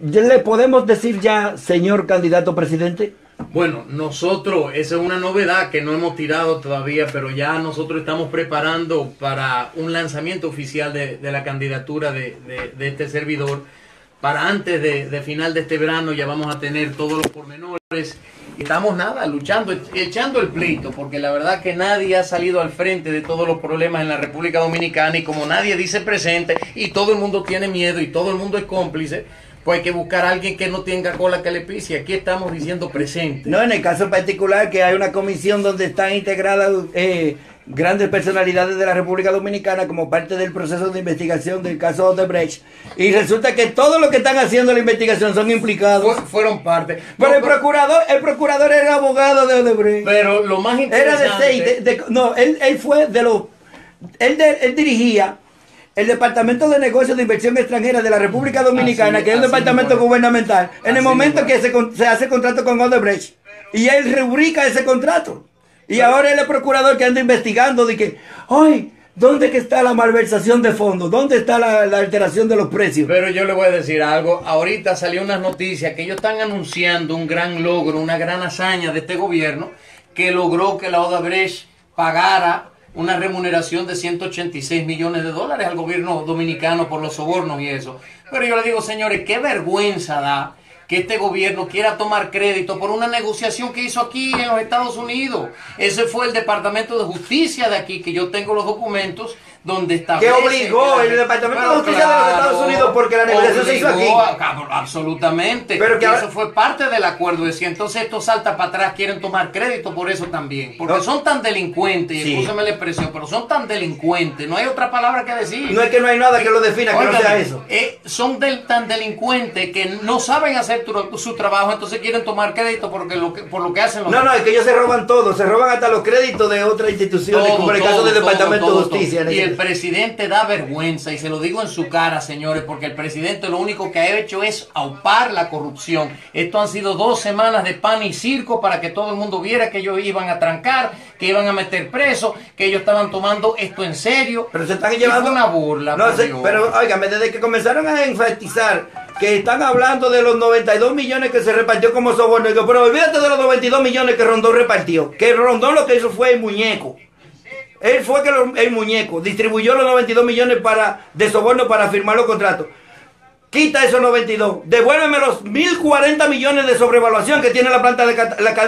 ¿Le podemos decir ya, señor candidato presidente? Bueno, nosotros, esa es una novedad que no hemos tirado todavía, pero ya nosotros estamos preparando para un lanzamiento oficial de, la candidatura de, este servidor. Para antes de, final de este verano ya vamos a tener todos los pormenores. Estamos nada, luchando, echando el pleito, porque la verdad que nadie ha salido al frente de todos los problemas en la República Dominicana y como nadie dice presente y todo el mundo tiene miedo y todo el mundo es cómplice, pues hay que buscar a alguien que no tenga cola que le pise. Aquí estamos diciendo presente. No, en el caso particular que hay una comisión donde están integradas eh, grandes personalidades de la República Dominicana como parte del proceso de investigación del caso Odebrecht. Y resulta que todos los que están haciendo la investigación son implicados. fueron parte. Pero el procurador, el procurador era abogado de Odebrecht. Pero lo más interesante... Era de seis. no, él, él fue de los... Él, él dirigía el Departamento de Negocios de Inversión Extranjera de la República Dominicana, que es un departamento gubernamental, en el momento que se, se, hace contrato con Odebrecht, y él rubrica ese contrato. Y ahora él es procurador que anda investigando de que, ¡ay! ¿Dónde que está la malversación de fondos? ¿Dónde está la, alteración de los precios? Pero yo le voy a decir algo. Ahorita salió unas noticias que ellos están anunciando un gran logro, una gran hazaña de este gobierno que logró que la Odebrecht pagara una remuneración de 186 millones de dólares al gobierno dominicano por los sobornos y eso. Pero yo le digo, señores, qué vergüenza da que este gobierno quiera tomar crédito por una negociación que hizo aquí en los Estados Unidos. Ese fue el Departamento de Justicia de aquí, que yo tengo los documentos, donde está que obligó el Departamento de Justicia de los Estados Unidos porque la negociación se hizo aquí. absolutamente. Pero que eso fue parte del acuerdo. Decía, entonces estos salta para atrás quieren tomar crédito por eso también. Porque son tan delincuentes, y escúchame la expresión, pero son tan delincuentes. No hay otra palabra que decir. No es que no hay nada que lo defina, que no sea eso. Eh, son tan delincuentes que no saben hacer su trabajo, entonces quieren tomar crédito porque lo que, por lo que hacen los No, no, es que ellos se roban todo. Se roban hasta los créditos de otras instituciones, como el caso del Departamento de Justicia presidente da vergüenza, y se lo digo en su cara, señores, porque el presidente lo único que ha hecho es aupar la corrupción. Esto han sido dos semanas de pan y circo para que todo el mundo viera que ellos iban a trancar, que iban a meter preso, que ellos estaban tomando esto en serio. Pero se están llevando una burla. No pero óigame, desde que comenzaron a enfatizar que están hablando de los 92 millones que se repartió como soborno, pero olvídate de los 92 millones que Rondón repartió, que Rondón lo que hizo fue el muñeco. Él fue que el muñeco distribuyó los 92 millones para, de soborno para firmar los contratos. Quita esos 92. Devuélveme los 1040 millones de sobrevaluación que tiene la planta de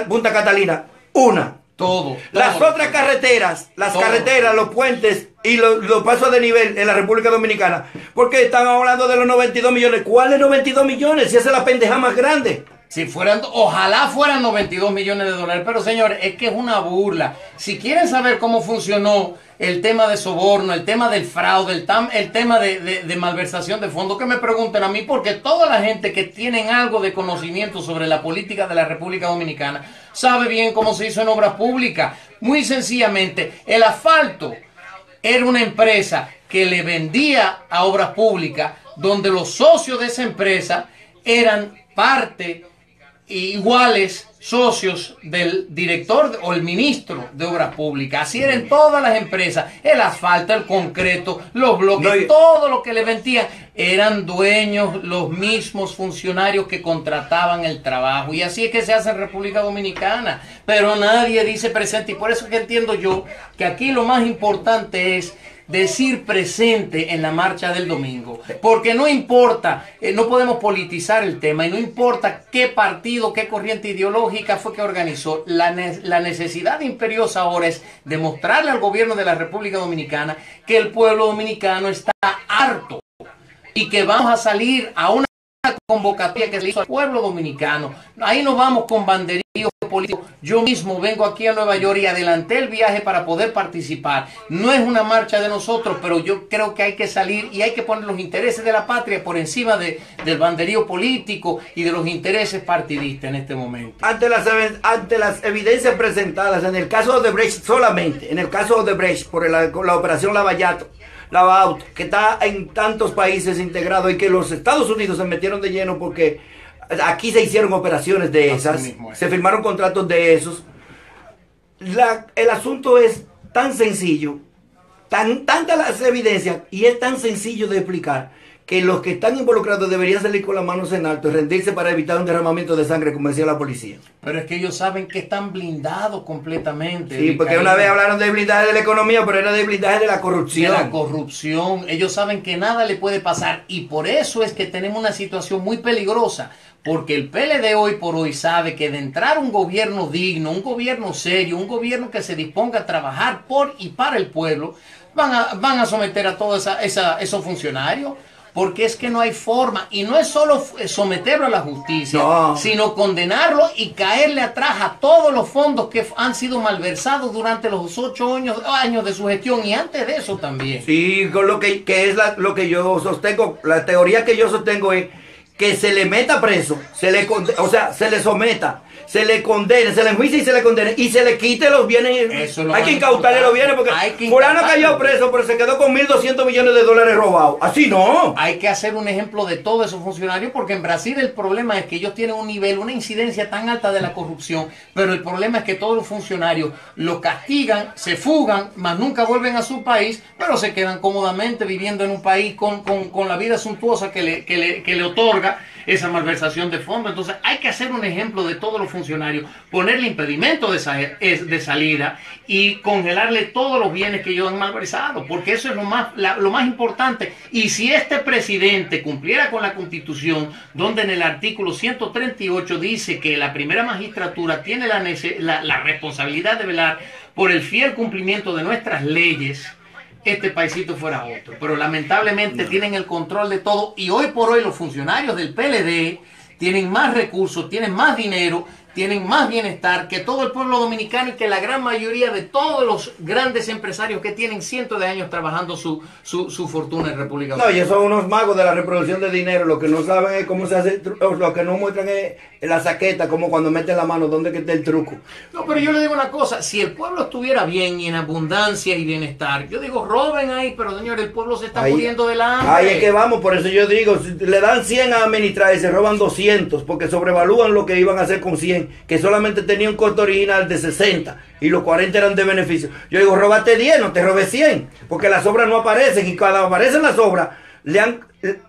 Punta Catalina. Una. Todo. Las otras carreteras, las carreteras, los puentes y los, los, pasos de nivel en la República Dominicana. Porque están hablando de los 92 millones. ¿Cuáles 92 millones? Si esa es la pendeja más grande. Si fueran, ojalá fueran 92 millones de dólares, pero señores, es que es una burla. Si quieren saber cómo funcionó el tema de soborno, el tema del fraude, el, el tema de, malversación de fondos, que me pregunten a mí, porque toda la gente que tienen algo de conocimiento sobre la política de la República Dominicana sabe bien cómo se hizo en obras públicas. Muy sencillamente, el asfalto era una empresa que le vendía a obras públicas, donde los socios de esa empresa eran parte iguales socios del director o el ministro de Obras Públicas. Así eran todas las empresas. El asfalto, el concreto, los bloques, todo lo que le vendían. Eran dueños los mismos funcionarios que contrataban el trabajo. Y así es que se hace en República Dominicana. Pero nadie dice presente. Y por eso es que entiendo yo que aquí lo más importante es decir presente en la marcha del domingo. Porque no importa, eh, no podemos politizar el tema y no importa qué partido, qué corriente ideológica fue que organizó. La, la necesidad imperiosa ahora es demostrarle al gobierno de la República Dominicana que el pueblo dominicano está harto y que vamos a salir a una convocatoria que se hizo al pueblo dominicano. Ahí nos vamos con banderíos Yo mismo vengo aquí a Nueva York y adelanté el viaje para poder participar. No es una marcha de nosotros, pero yo creo que hay que salir y hay que poner los intereses de la patria por encima de, del banderío político y de los intereses partidistas en este momento. Ante las, evidencias presentadas, en el caso de Brecht solamente, en el caso de Brecht por la, la operación Lavallato, la que está en tantos países integrado y que los Estados Unidos se metieron de lleno porque aquí se hicieron operaciones de esas, se firmaron contratos de esos. el asunto es tan sencillo, tan, tantas las evidencias y es tan sencillo de explicar que los que están involucrados deberían salir con las manos en alto y rendirse para evitar un derramamiento de sangre, como decía la policía. Pero es que ellos saben que están blindados completamente. Sí, porque una vez hablaron de blindaje de la economía, pero era de blindaje de la corrupción. De la corrupción. Ellos saben que nada le puede pasar y por eso es que tenemos una situación muy peligrosa. Porque el PLD hoy por hoy sabe que de entrar un gobierno digno, un gobierno serio, un gobierno que se disponga a trabajar por y para el pueblo, van a, van a someter a todos esa, esos funcionarios porque es que no hay forma. Y no es solo someterlo a la justicia, sino condenarlo y caerle atrás a todos los fondos que han sido malversados durante los ocho años, años de su gestión y antes de eso también. Sí, con lo que, que es lo que yo sostengo, la teoría que yo sostengo es que se le meta preso, se le, o sea, se le someta se le condene, se le enjuicie y se le condene y se le quite los bienes. hay que incautarle los bienes porque Fulano cayó preso, pero se quedó con 1.200 millones de dólares robados. Así no. Hay que hacer un ejemplo de todos esos funcionarios porque en Brasil el problema es que ellos tienen un nivel, una incidencia tan alta de la corrupción, pero el problema es que todos los funcionarios lo castigan, se fugan, más nunca vuelven a su país, pero se quedan cómodamente viviendo en un país con, la vida suntuosa que le, que le, que le otorga esa malversación de fondos. Entonces hay que hacer un ejemplo de todos los funcionarios, ponerle impedimento de, de salida y congelarle todos los bienes que ellos han malversado, porque eso es lo más, lo más importante. Y si este presidente cumpliera con la constitución, donde en el artículo 138 dice que la primera magistratura tiene la, la, la responsabilidad de velar por el fiel cumplimiento de nuestras leyes, este paisito fuera otro. Pero lamentablemente tienen el control de todo y hoy por hoy los funcionarios del PLD tienen más recursos, tienen más dinero tienen más bienestar que todo el pueblo dominicano y que la gran mayoría de todos los grandes empresarios que tienen cientos de años trabajando su, su, fortuna en República Dominicana. No, y son unos magos de la reproducción de dinero. Lo que no saben es cómo se hace, lo que no muestran es la saqueta, como cuando meten la mano, dónde está el truco. No, pero yo le digo una cosa, si el pueblo estuviera bien y en abundancia y bienestar, yo digo, roben ahí, pero señor, el pueblo se está muriendo de la hambre. Ahí es que vamos, por eso yo digo, si le dan 100 a administrar y se roban 200, porque sobrevalúan lo que iban a hacer con 100 que solamente tenía un costo original de 60 y los 40 eran de beneficio. Yo digo, róbate 10, no te robes 100, porque las obras no aparecen y cuando aparecen las obras, le han, eh,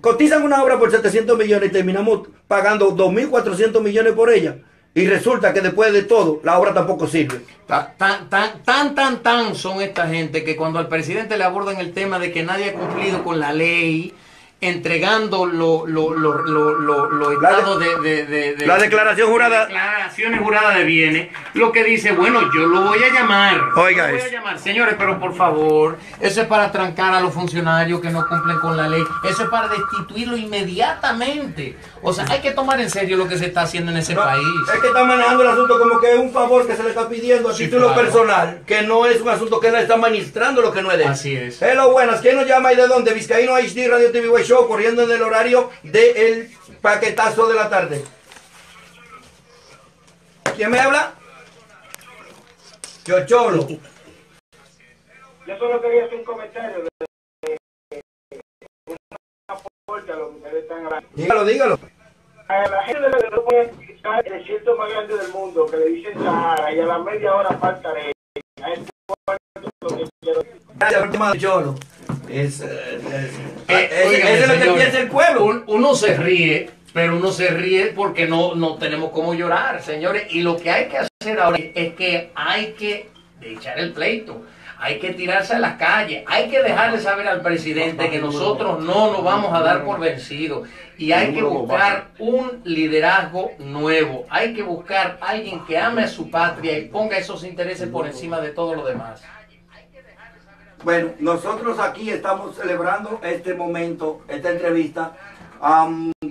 cotizan una obra por 700 millones y terminamos pagando 2.400 millones por ella. Y resulta que después de todo, la obra tampoco sirve. Tan, tan, tan, tan, tan son esta gente que cuando al presidente le abordan el tema de que nadie ha cumplido con la ley, entregando los lo, lo, estados de, de, La declaración jurada. Declaraciones juradas de bienes. Lo que dice, bueno, yo lo voy a llamar. Oiga, lo voy a llamar. Señores, pero por favor, eso es para trancar a los funcionarios que no cumplen con la ley. Eso es para destituirlo inmediatamente. O sea, hay que tomar en serio lo que se está haciendo en ese país. Es que está manejando el asunto como que es un favor que se le está pidiendo a título personal, que no es un asunto que él está administrando lo que no es de. Así es. Hello, buenas. ¿Quién nos llama y de dónde? Vizcaíno HD Radio TV Show, corriendo en el horario del paquetazo de la tarde. ¿Quién me habla? Yo Cholo. Yo solo quería hacer un comentario de, una a lo que. Dígalo, dígalo. A la gente de grupo el desierto más grande del mundo, que le dicen Sahara, y a la media hora falta de a este Gracias, Cholo. Es, eh, es, eh, es, lo que piensa el pueblo. uno se ríe, pero uno se ríe porque no, no tenemos cómo llorar, señores. Y lo que hay que hacer ahora es que hay que echar el pleito. Hay que tirarse a las calles, hay que dejarle saber al presidente que nosotros no nos vamos a dar por vencidos y hay que buscar un liderazgo nuevo, hay que buscar alguien que ame a su patria y ponga esos intereses por encima de todo lo demás. Bueno, nosotros aquí estamos celebrando este momento, esta entrevista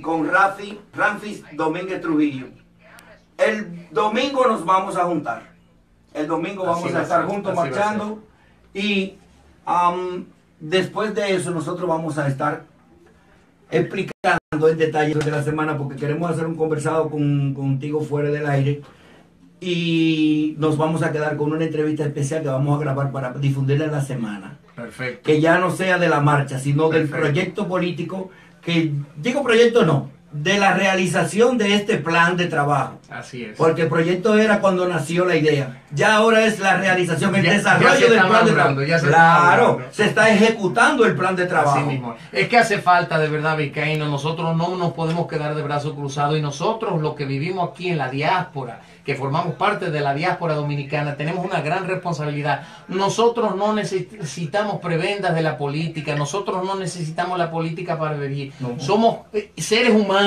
con Rafi, Ramfis Domínguez Trujillo. El domingo nos vamos a juntar. El domingo vamos a estar juntos marchando. Y después de eso nosotros vamos a estar explicando en detalle de la semana porque queremos hacer un conversado con, contigo fuera del aire y nos vamos a quedar con una entrevista especial que vamos a grabar para difundirla en la semana. Perfecto. Que ya no sea de la marcha, sino del proyecto político, que digo proyecto no, de la realización de este plan de trabajo. Así es. Porque el proyecto era cuando nació la idea. Ya ahora es la realización, el Ya- desarrollo del plan de trabajo. ya se está Claro, se está ejecutando el plan de trabajo. Así mismo. Es que hace falta de verdad, Vizcaíno. Nosotros no nos podemos quedar de brazos cruzados y nosotros los que vivimos aquí en la diáspora, que formamos parte de la diáspora dominicana, tenemos una gran responsabilidad. Nosotros no necesitamos prebendas de la política, nosotros no necesitamos la política para vivir. Somos eh, seres humanos,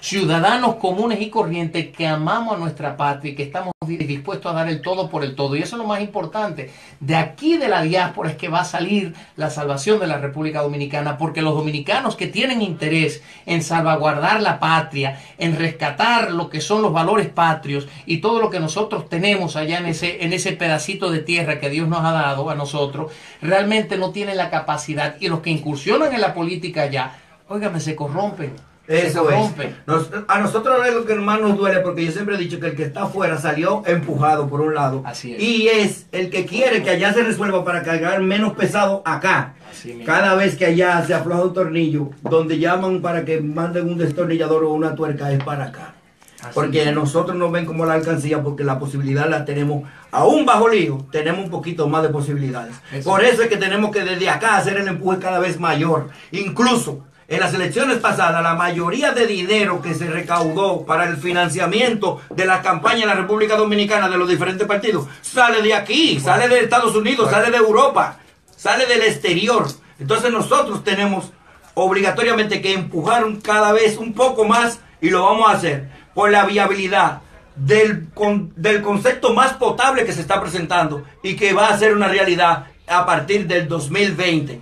ciudadanos comunes y corrientes que amamos a nuestra patria y que estamos di- dispuestos a dar el todo por el todo. Y eso es lo más importante. De aquí de la diáspora es que va a salir la salvación de la República Dominicana, porque los dominicanos que tienen interés en salvaguardar la patria, en rescatar lo que son los valores patrios y todo lo que nosotros tenemos allá en ese, en ese pedacito de tierra que Dios nos ha dado a nosotros, realmente no tienen la capacidad. Y los que incursionan en la política allá, óigame, se corrompen. Eso es. Nos- a nosotros es lo que más nos duele porque yo siempre he dicho que el que está afuera salió empujado por un lado. Así es. Y es el que quiere que allá se resuelva para cargar menos pesado acá. Así. Cada vez que allá se afloja un tornillo, donde llaman para que manden un destornillador o una tuerca es para acá. Así Porque nosotros nos ven como la alcancía porque la posibilidad la tenemos, aún bajo lío, tenemos un poquito más de posibilidades. Eso. Por eso es que tenemos que desde acá hacer el empuje cada vez mayor. Incluso en las elecciones pasadas, la mayoría de dinero que se recaudó para el financiamiento de la campaña en la República Dominicana de los diferentes partidos sale de aquí, sale de Estados Unidos, sale de Europa, sale del exterior. Entonces nosotros tenemos obligatoriamente que empujar cada vez un poco más y lo vamos a hacer por la viabilidad del, con- del concepto más potable que se está presentando y que va a ser una realidad a partir del 2020.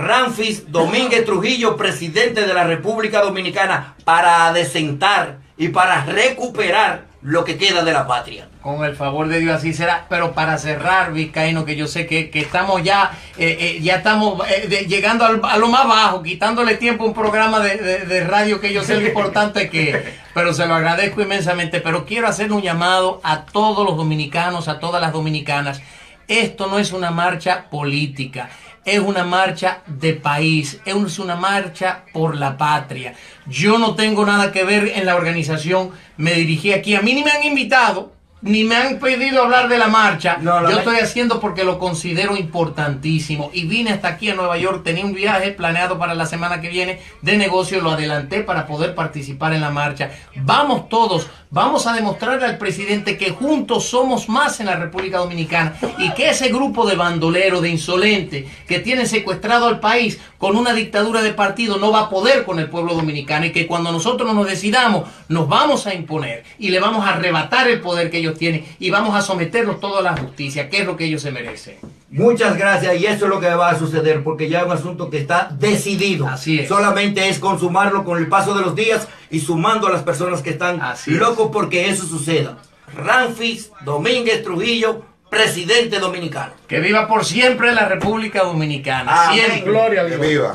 Ramfis Domínguez Trujillo, presidente de la República Dominicana, para adecentar y para recuperar lo que queda de la patria. Con el favor de Dios así será. Pero para cerrar, Vizcaíno, que yo sé que, que estamos ya, eh, eh, ya estamos eh, de- llegando al- a lo más bajo, quitándole tiempo a un programa de, de- de radio que yo sé lo importante que es. Pero se lo agradezco inmensamente. Pero quiero hacer un llamado a todos los dominicanos, a todas las dominicanas. Esto no es una marcha política. Es una marcha de país, es una marcha por la patria. Yo no tengo nada que ver en la organización, me dirigí aquí, a mí ni me han invitado, ni me han pedido hablar de la marcha. No, la Yo estoy haciendo porque lo considero importantísimo y vine hasta aquí a Nueva York, tenía un viaje planeado para la semana que viene de negocio, lo adelanté para poder participar en la marcha. Vamos todos, vamos a demostrarle al presidente que juntos somos más en la República Dominicana y que ese grupo de bandoleros, de insolentes que tienen secuestrado al país con una dictadura de partido no va a poder con el pueblo dominicano y que cuando nosotros nos decidamos nos vamos a imponer y le vamos a arrebatar el poder que ellos tienen y vamos a someterlos todos a la justicia, que es lo que ellos se merecen. Muchas gracias y eso es lo que va a suceder porque ya es un asunto que está decidido. Así es. Solamente es consumarlo con el paso de los días y sumando a las personas que están Así es. locos porque eso suceda. Ramfis Domínguez Trujillo, presidente dominicano. Que viva por siempre la República Dominicana. Amén. Siempre. Gloria a Dios. Que viva.